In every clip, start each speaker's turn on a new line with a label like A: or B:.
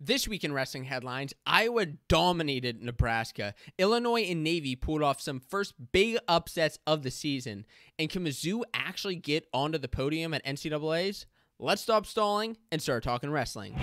A: This week in wrestling headlines, Iowa dominated Nebraska. Illinois and Navy pulled off some first big upsets of the season. And can Mizzou actually get onto the podium at NCAA's? Let's stop stalling and start talking wrestling.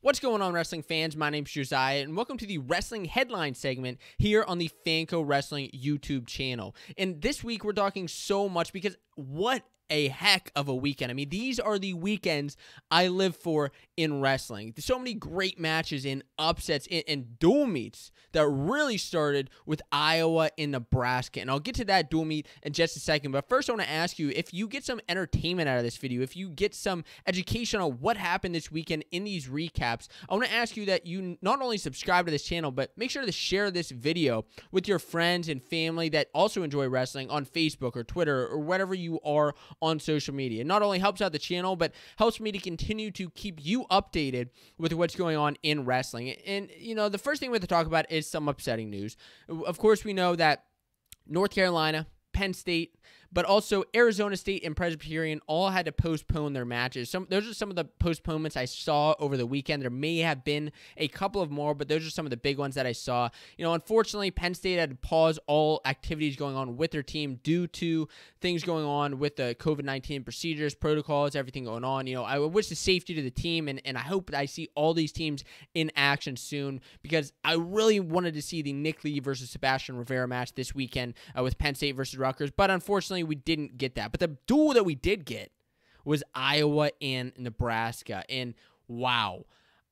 A: What's going on, wrestling fans? My name's Josiah, and welcome to the wrestling headline segment here on the Fanco Wrestling YouTube channel. And this week, we're talking so much because what a heck of a weekend. I mean, these are the weekends I live for in wrestling. There's so many great matches and upsets and, and, dual meets that really started with Iowa and Nebraska. And I'll get to that dual meet in just a second. But first, I want to ask you if you get some entertainment out of this video, if you get some education on what happened this weekend in these recaps, I want to ask you that you not only subscribe to this channel, but make sure to share this video with your friends and family that also enjoy wrestling on Facebook or Twitter or whatever you are on social media. It not only helps out the channel, but helps me to continue to keep you updated with what's going on in wrestling. And, you know, the first thing we have to talk about is some upsetting news. Of course, we know that North Carolina, Penn State, but also Arizona State and Presbyterian all had to postpone their matches. Some those are some of the postponements I saw over the weekend. There may have been a couple of more, but those are some of the big ones that I saw. You know, unfortunately, Penn State had to pause all activities going on with their team due to things going on with the COVID nineteen procedures, protocols, everything going on. You know, I wish the safety to the team, and and I hope I see all these teams in action soon because I really wanted to see the Nick Lee versus Sebastian Rivera match this weekend uh, with Penn State versus Rutgers, but unfortunately unfortunately, we didn't get that. But the duel that we did get was Iowa and Nebraska. And wow.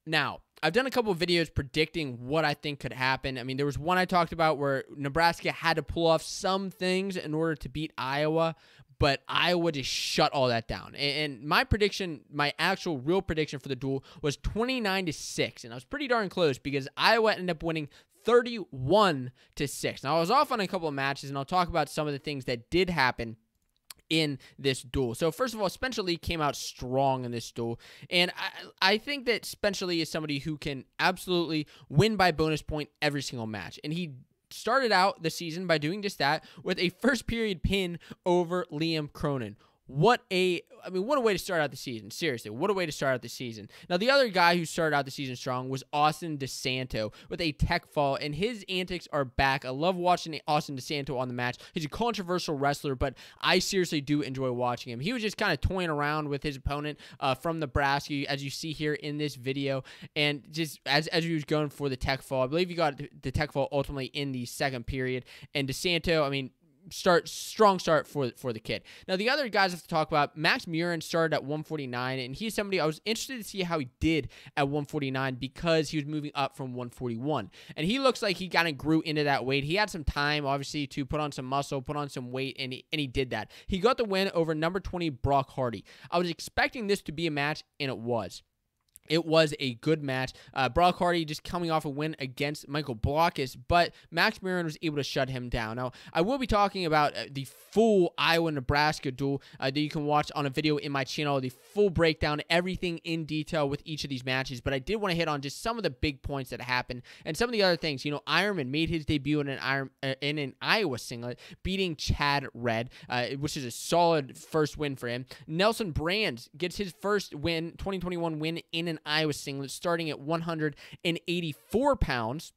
A: Now, I've done a couple of videos predicting what I think could happen. I mean, there was one I talked about where Nebraska had to pull off some things in order to beat Iowa, but Iowa just shut all that down. And, my prediction, my actual real prediction for the duel was 29 to 6, and I was pretty darn close because Iowa ended up winning 31 to 6. Now I was off on a couple of matches and I'll talk about some of the things that did happen in this duel. So first of all, Spencer Lee came out strong in this duel, and I, I think that Spencer Lee is somebody who can absolutely win by bonus point every single match, and he started out the season by doing just that with a first period pin over Liam Cronin. What a I mean, what a way to start out the season. Seriously, what a way to start out the season. Now, the other guy who started out the season strong was Austin DeSanto with a tech fall, and his antics are back. I love watching Austin DeSanto on the match. He's a controversial wrestler, but I seriously do enjoy watching him. He was just kind of toying around with his opponent uh, from Nebraska, as you see here in this video, and just as, as he was going for the tech fall. I believe he got the tech fall ultimately in the second period. And DeSanto, I mean, start strong start for for the kid. Now the other guys I have to talk about. Max Murin started at 149, and he's somebody I was interested to see how he did at 149 because he was moving up from 141, and he looks like he kind of grew into that weight. He had some time, obviously, to put on some muscle, put on some weight, and he, and he did that. He got the win over number 20 Brock Hardy. I was expecting this to be a match, and it was. It was a good match. Uh, Brock Hardy just coming off a win against Michael Blockhus, but Max Murin was able to shut him down. Now, I will be talking about uh, the full Iowa Nebraska duel uh, that you can watch on a video in my channel, the full breakdown, everything in detail with each of these matches. But I did want to hit on just some of the big points that happened and some of the other things. You know, Eierman made his debut in an Iron uh, in an Iowa singlet, beating Chad Red, uh, which is a solid first win for him. Nelson Brands gets his first win, 2021 win in an Iowa singlet, starting at 184 pounds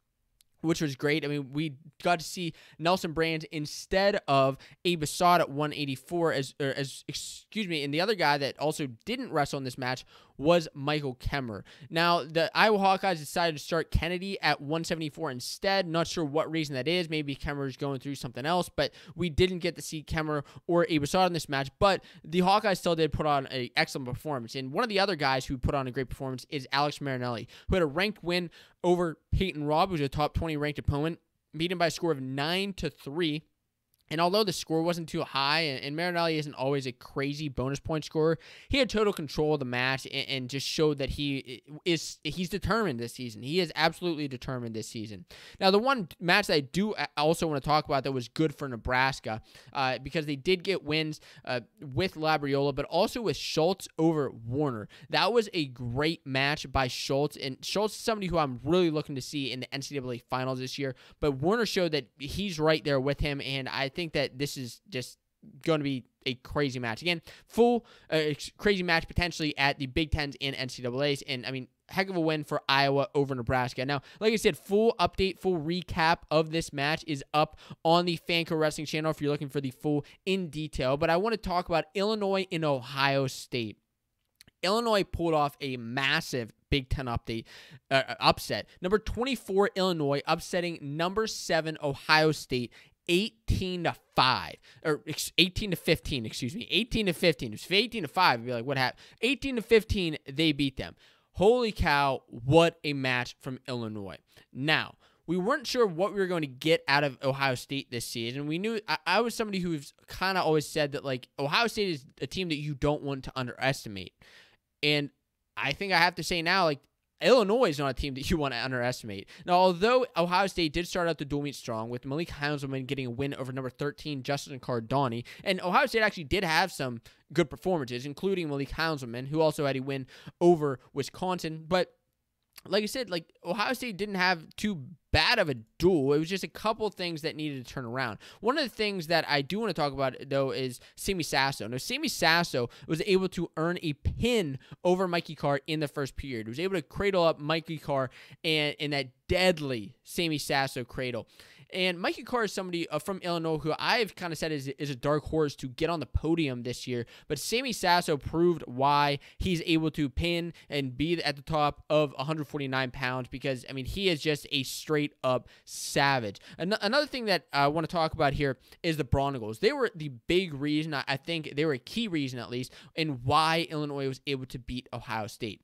A: which was great. I mean, we got to see Nelson Brand instead of Abe Assad at 184 as as excuse me, and the other guy that also didn't wrestle in this match was Michael Kemerer. Now, the Iowa Hawkeyes decided to start Kennedy at 174 instead. Not sure what reason that is. Maybe Kemerer is going through something else, but we didn't get to see Kemerer or Abe Assad in this match. But the Hawkeyes still did put on an excellent performance. And one of the other guys who put on a great performance is Alex Marinelli, who had a ranked win over Peyton Robb, who's a top 20 ranked opponent, beaten by a score of 9 to 3. And although the score wasn't too high, and, Marinelli isn't always a crazy bonus point scorer, he had total control of the match and, just showed that he is he's determined this season. He is absolutely determined this season. Now, the one match that I do also want to talk about that was good for Nebraska uh, because they did get wins uh, with Labriola, but also with Schultz over Warner. That was a great match by Schultz, and Schultz is somebody who I'm really looking to see in the NCAA finals this year. But Warner showed that he's right there with him, and I think think that this is just going to be a crazy match. Again, full uh, crazy match potentially at the Big Tens and NCAAs. And I mean, heck of a win for Iowa over Nebraska. Now, like I said, full update, full recap of this match is up on the Fanco Wrestling channel if you're looking for the full in detail. But I want to talk about Illinois and Ohio State. Illinois pulled off a massive Big Ten update uh, upset. Number 24 Illinois upsetting number seven Ohio State 18 to 5 or 18 to 15 excuse me 18 to 15 if 18 to 5 would be like what happened 18 to 15 they beat them. Holy cow what a match from illinois. Now we weren't sure what we were going to get out of ohio state this season. We knew i, I was somebody who's kind of always said that like ohio state is a team that you don't want to underestimate. And I think I have to say now, like Illinois is not a team that you want to underestimate. Now, although Ohio State did start out the dual meet strong with Malik Heinselman getting a win over number 13 Justin Cardani, and Ohio State actually did have some good performances, including Malik Heinselman, who also had a win over Wisconsin. But like I said, like Ohio State didn't have too bad of a duel. It was just a couple things that needed to turn around. One of the things that I do want to talk about though is Sammy Sasso. Now, Sammy Sasso was able to earn a pin over Mikey Carr in the first period. He was able to cradle up Mikey Carr and in that deadly Sammy Sasso cradle. And Mikey Carr is somebody uh, from Illinois who I've kind of said is, is a dark horse to get on the podium this year. But Sammy Sasso proved why he's able to pin and be at the top of 149 pounds because, I mean, he is just a straight up savage. An- another thing that I want to talk about here is the Broncos. They were the big reason, I think they were a key reason at least, in why Illinois was able to beat Ohio State.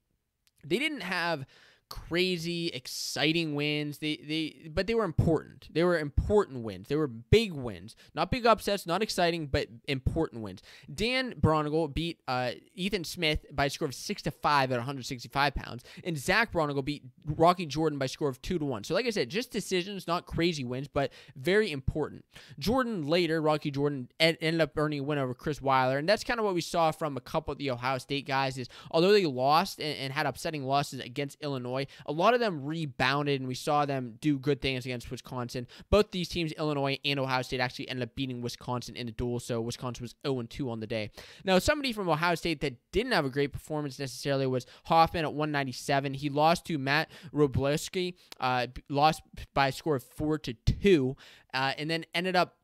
A: They didn't have crazy, exciting wins. They they but they were important. They were important wins. They were big wins. Not big upsets, not exciting, but important wins. Dan Braunagel beat uh, Ethan Smith by a score of six to five at 165 pounds, and Zach Braunagel beat Rocky Jordan by a score of two to one. So like I said, just decisions, not crazy wins, but very important. Jordan later, Rocky Jordan ed- ended up earning a win over Chris Weiler, and that's kind of what we saw from a couple of the Ohio State guys. Is although they lost and, and had upsetting losses against Illinois Illinois. A lot of them rebounded, and we saw them do good things against Wisconsin. Both these teams, Illinois and Ohio State, actually ended up beating Wisconsin in the duel, so Wisconsin was 0 2 on the day. Now, somebody from Ohio State that didn't have a great performance necessarily was Hoffman at 197. He lost to Matt Wroblewski, uh, lost by a score of 4 to 2, uh, and then ended up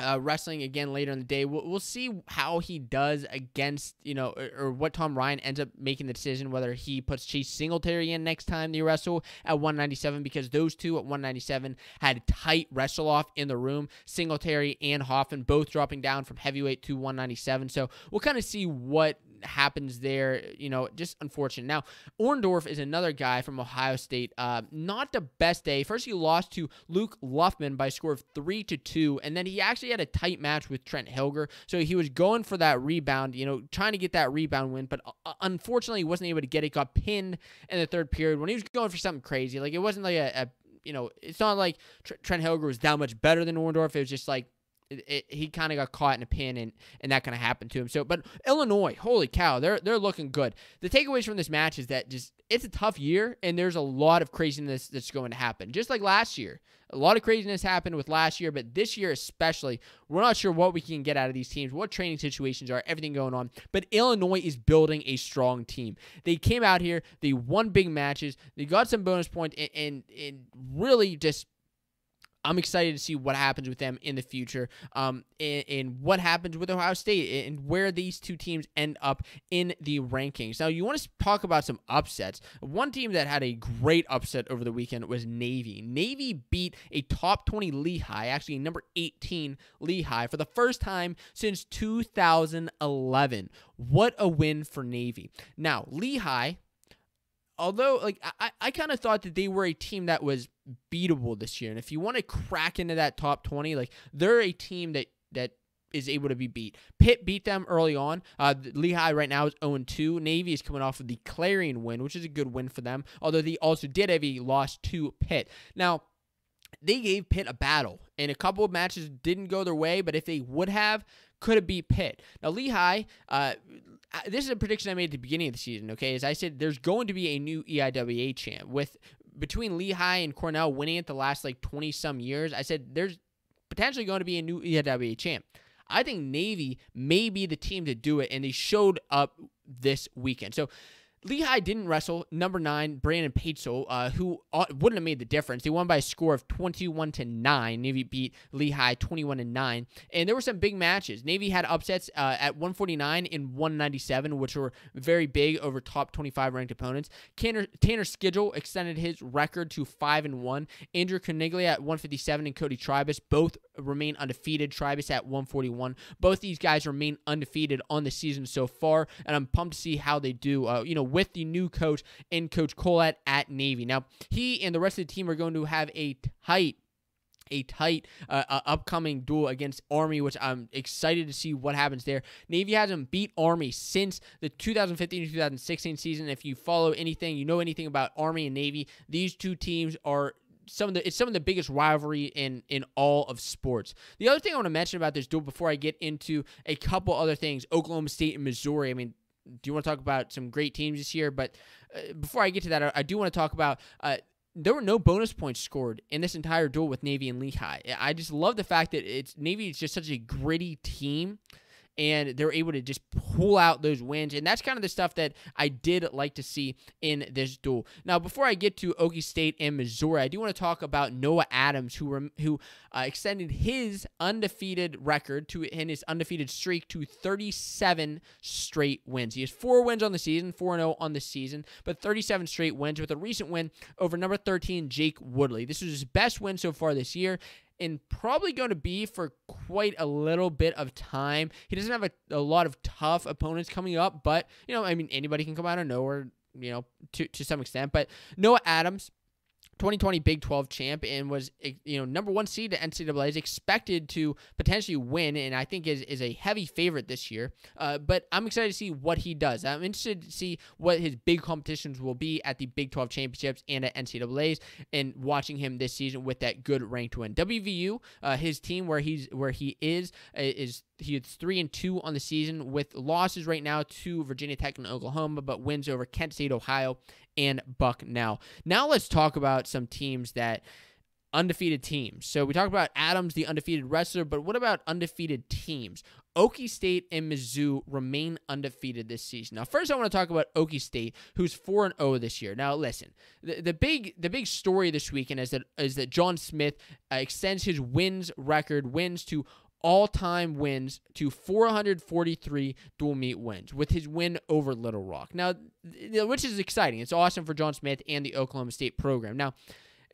A: uh, wrestling again later in the day. We'll, we'll see how he does against, you know, or, or, what Tom Ryan ends up making the decision whether he puts Chase Singletary in next time they wrestle at 197 because those two at 197 had a tight wrestle off in the room. Singletary and Hoffman both dropping down from heavyweight to 197. So we'll kind of see what happens there. You know, just unfortunate. Now, Orndorff is another guy from Ohio State. Uh, not the best day. First, he lost to Luke Luffman by a score of three to two, and then he actually had a tight match with Trent Hilger. So he was going for that rebound. You know, trying to get that rebound win, but uh, unfortunately, he wasn't able to get it. Got pinned in the third period when he was going for something crazy. Like it wasn't like a, a you know, it's not like Trent Hilger was that much better than Orndorff. It was just like it, it, he kind of got caught in a pin and, and that kind of happened to him. So, but Illinois, holy cow, they're they're looking good. The takeaways from this match is that just it's a tough year and there's a lot of craziness that's going to happen. Just like last year, a lot of craziness happened with last year, but this year especially, we're not sure what we can get out of these teams, what training situations are, everything going on. But Illinois is building a strong team. They came out here, they won big matches, they got some bonus points, and, and, and really just I'm excited to see what happens with them in the future, um, and, and, what happens with Ohio State and where these two teams end up in the rankings. Now, you want to talk about some upsets. One team that had a great upset over the weekend was Navy. Navy beat a top 20 Lehigh, actually number 18 Lehigh, for the first time since 2011. What a win for Navy. Now, Lehigh although like I, I kind of thought that they were a team that was beatable this year. And if you want to crack into that top 20, like they're a team that that is able to be beat. Pitt beat them early on. Uh, Lehigh right now is 0 2. Navy is coming off of the Clarion win, which is a good win for them, although they also did have a loss to Pitt. Now, they gave Pitt a battle, and a couple of matches didn't go their way, but if they would have, could have beat Pitt. Now, Lehigh, uh, this is a prediction I made at the beginning of the season, okay? As I said, there's going to be a new EIWA champ. With between Lehigh and Cornell winning it the last like 20 some years, I said there's potentially going to be a new EIWA champ. I think Navy may be the team to do it, and they showed up this weekend. So Lehigh didn't wrestle number nine Brandon Paetzell, uh, who uh, wouldn't have made the difference. They won by a score of twenty-one to nine. Navy beat Lehigh twenty-one to nine, and there were some big matches. Navy had upsets uh, at one forty-nine and one ninety-seven, which were very big over top twenty-five ranked opponents. Tanner, Tanner extended his record to five and one. Andrew Cerniglia at one fifty-seven and Cody Tribus both remain undefeated. Tribus at one forty-one. Both these guys remain undefeated on the season so far, and I'm pumped to see how they do. Uh, you know with the new coach and Coach Kolat at Navy. Now, he and the rest of the team are going to have a tight a tight uh, uh, upcoming duel against Army, which I'm excited to see what happens there. Navy hasn't beat Army since the 2015-2016 season. If you follow anything, you know anything about Army and Navy, these two teams are some of the it's some of the biggest rivalry in in all of sports. The other thing I want to mention about this duel before I get into a couple other things, Oklahoma State and Missouri. I mean, do you want to talk about some great teams this year? But uh, before I get to that, I, I do want to talk about. Uh, there were no bonus points scored in this entire duel with Navy and Lehigh. I just love the fact that it's Navy is just such a gritty team and they're able to just pull out those wins. And that's kind of the stuff that I did like to see in this duel. Now, before I get to Okie State and Missouri, I do want to talk about Noah Adams, who who uh, extended his undefeated record to in his undefeated streak to 37 straight wins. He has four wins on the season, 4 0 on the season, but 37 straight wins with a recent win over number 13 Jake Woodley. This was his best win so far this year and probably going to be for quite a little bit of time. He doesn't have a, a lot of tough opponents coming up, but, you know, I mean, anybody can come out of nowhere, you know, to, to some extent. But Noah Adams, 2020 Big 12 champ and was you know number one seed at NCAA is expected to potentially win and I think is, is a heavy favorite this year. Uh, but I'm excited to see what he does. I'm interested to see what his big competitions will be at the Big 12 championships and at NCAA's and watching him this season with that good ranked win. WVU, uh, his team where he's where he is is he is three and two on the season with losses right now to Virginia Tech and Oklahoma, but wins over Kent State, Ohio, and Bucknell. Now Now let's talk about some teams that undefeated teams. So we talked about Adams, the undefeated wrestler, but what about undefeated teams? Okie State and Mizzou remain undefeated this season. Now, first I want to talk about Okie State, who's 4 and 0 this year. Now, listen, the, the big the big story this weekend is that is that John Smith uh, extends his wins record, wins to all time wins to 443 dual meet wins with his win over Little Rock. Now, which is exciting. It's awesome for John Smith and the Oklahoma State program. Now,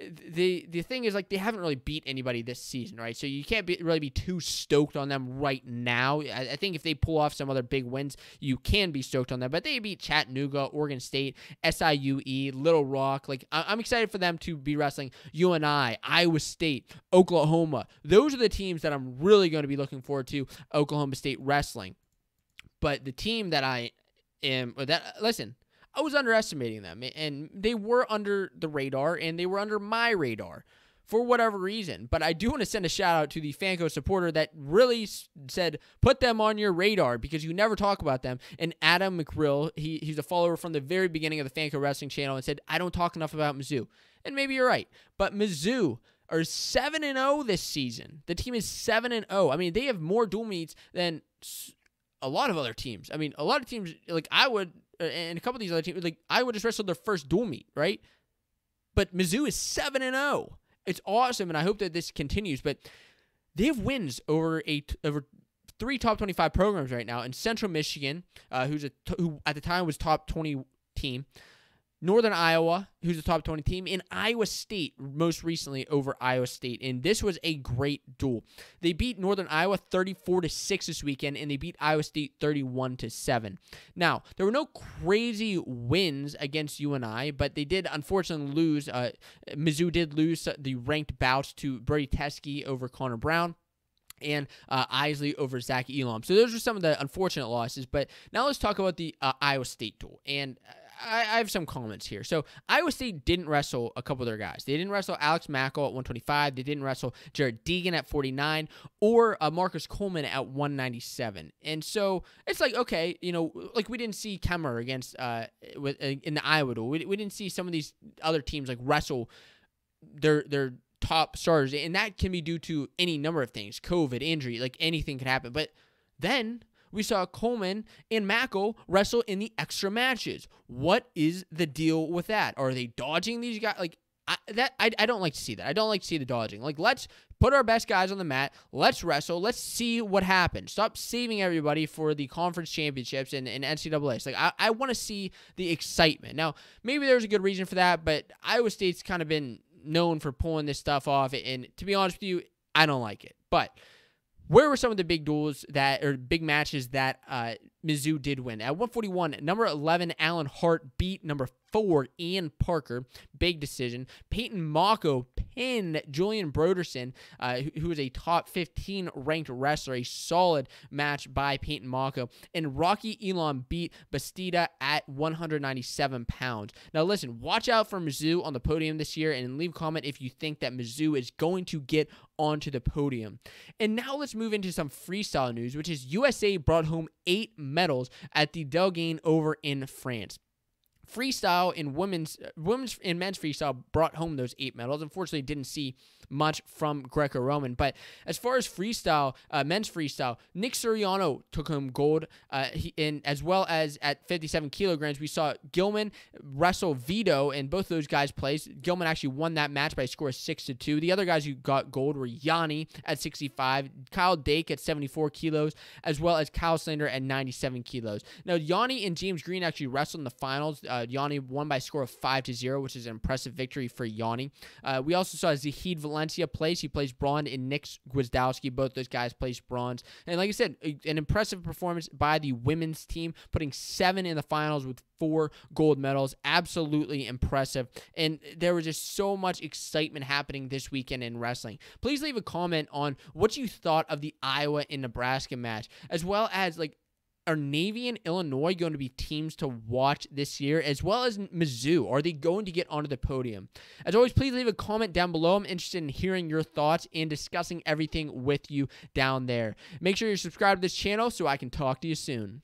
A: the the thing is like they haven't really beat anybody this season, right? So you can't be, really be too stoked on them right now. I, I, think if they pull off some other big wins, you can be stoked on them. But they beat Chattanooga, Oregon State, SIUE, Little Rock. Like I, am excited for them to be wrestling UNI, Iowa State, Oklahoma. Those are the teams that I'm really going to be looking forward to. Oklahoma State wrestling. But the team that I am that listen, I was underestimating them, and they were under the radar, and they were under my radar for whatever reason. But I do want to send a shout out to the Fanco supporter that really said, put them on your radar because you never talk about them. And Adam McRill, he, he's a follower from the very beginning of the Fanco Wrestling channel and said, I don't talk enough about Mizzou. And maybe you're right. But Mizzou are 7 and 0 this season. The team is 7 and 0. I mean, they have more dual meets than a lot of other teams. I mean, a lot of teams, like I would and a couple of these other teams, like Iowa just wrestled their first dual meet, right? But Mizzou is seven and zero. Oh. It's awesome, and I hope that this continues. But they have wins over a over three top twenty five programs right now in Central Michigan, uh, who's a who at the time was top twenty team. Northern Iowa, who's a top 20 team, and Iowa State most recently over Iowa State. And this was a great duel. They beat Northern Iowa 34 to 6 this weekend, and they beat Iowa State 31 to 7. Now, there were no crazy wins against UNI, but they did unfortunately lose. Uh, Mizzou did lose the ranked bouts to Brady Teske over Connor Brown and uh, Isley over Zach Elam. So those are some of the unfortunate losses. But now let's talk about the uh, Iowa State duel. And uh, I, I, have some comments here. So Iowa State didn't wrestle a couple of their guys. They didn't wrestle Alex Mackall at 125. They didn't wrestle Jarrett Degen at 49 or uh, Marcus Coleman at 197. And so it's like okay, you know, like we didn't see Kemerer against uh uh, in the Iowa duel. We, we didn't see some of these other teams like wrestle their their top stars, and that can be due to any number of things, COVID, injury, like anything could happen. But then we saw Coleman and Mako wrestle in the extra matches. What is the deal with that? Are they dodging these guys? Like I, that, I, I don't like to see that. I don't like to see the dodging. Like let's put our best guys on the mat. Let's wrestle. Let's see what happens. Stop saving everybody for the conference championships and, and NCAA. like I, I want to see the excitement. Now maybe there's a good reason for that, but Iowa State's kind of been known for pulling this stuff off. And to be honest with you, I don't like it. But where were some of the big duels that or big matches that uh, Mizzou did win? At 141, number 11 Alan Hart beat number four Ian Parker. Big decision. Peyton Mocco pinned Julian Broderson, uh, who, who is a top 15 ranked wrestler. A solid match by Peyton Mocco. And Rocky Elam beat Bastida at 197 pounds. Now listen, watch out for Mizzou on the podium this year, and leave a comment if you think that Mizzou is going to get onto the podium. And now let's move into some freestyle news, which is USA brought home eight medals at the Deglane over in France freestyle in women's women's and men's freestyle brought home those eight medals. Unfortunately, didn't see much from Greco-Roman. But as far as freestyle, uh, men's freestyle, Nick Suriano took home gold. Uh, he, in as well as at 57 kilograms, we saw Gilman wrestle Vito, and both those guys placed. Gilman actually won that match by a score of six to two. The other guys who got gold were Yianni at 65, Kyle Dake at 74 kilos, as well as Kyle Snyder at 97 kilos. Now Yianni and James Green actually wrestled in the finals. Uh, Yianni won by a score of five to zero, which is an impressive victory for Yianni. Uh, we also saw Zahid Valencia plays. He plays bronze, and Nick Gwiazdowski. Both those guys placed bronze. And like I said, an impressive performance by the women's team, putting seven in the finals with four gold medals. Absolutely impressive. And there was just so much excitement happening this weekend in wrestling. Please leave a comment on what you thought of the Iowa and Nebraska match, as well as like are Navy and Illinois going to be teams to watch this year, as well as Mizzou? Are they going to get onto the podium? As always, please leave a comment down below. I'm interested in hearing your thoughts and discussing everything with you down there. Make sure you're subscribed to this channel so I can talk to you soon.